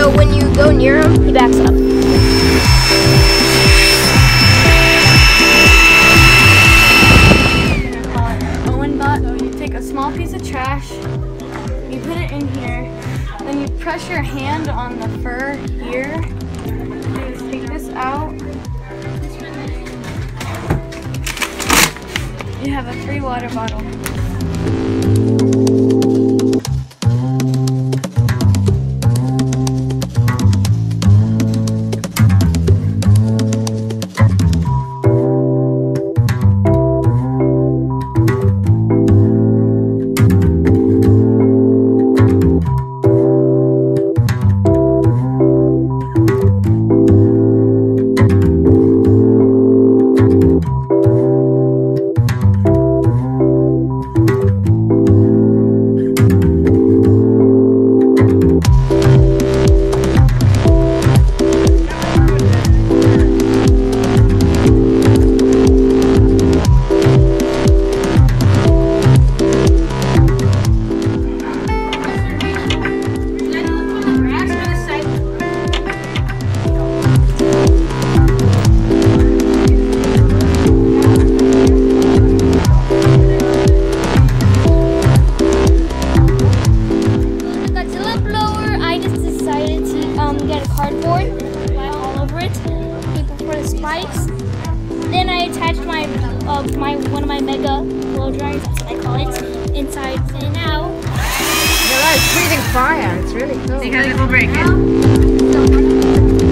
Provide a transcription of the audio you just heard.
so when you go near him, he backs up. Owen bot, so you take a small piece of trash, you put it in here, then you press your hand on the fur here, you take this out. You have a free water bottle. My uh, my one of my mega blow dryers, that's what I call it, inside and out. Yeah, it's breathing fire. It's really cool. Because it will break it.